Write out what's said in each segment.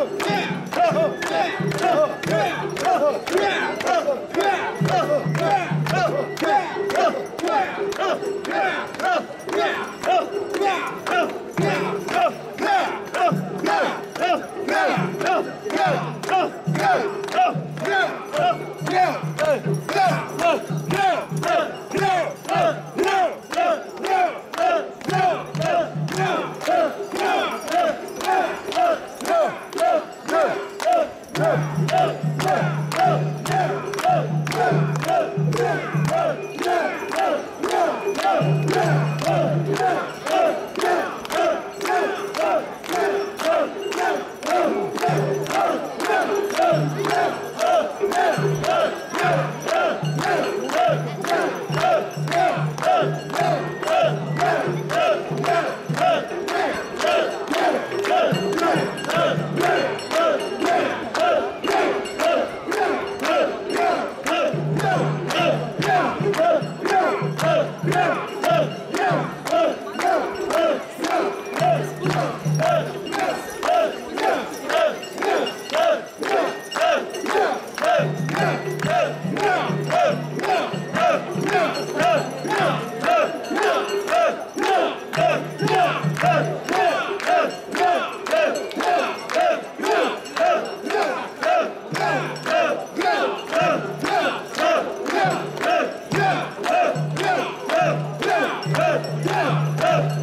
허, 제, 허, 제.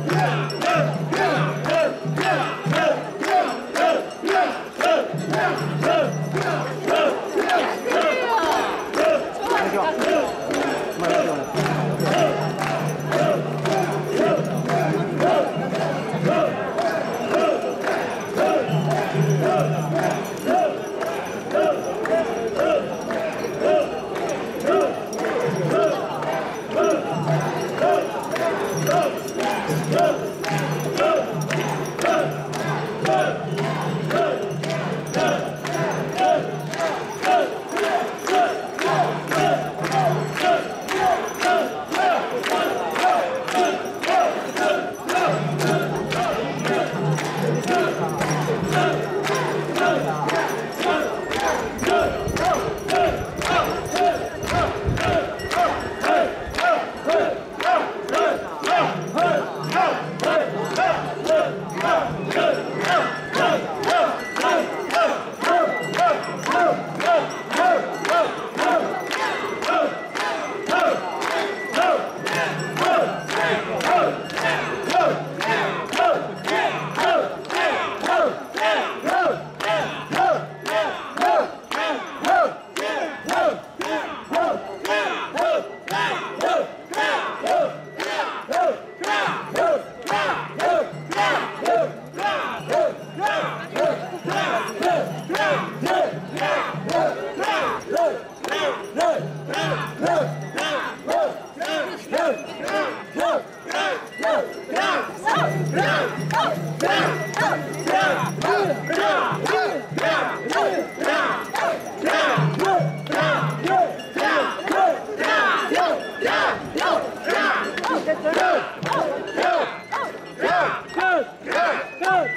Yeah. Go! Go!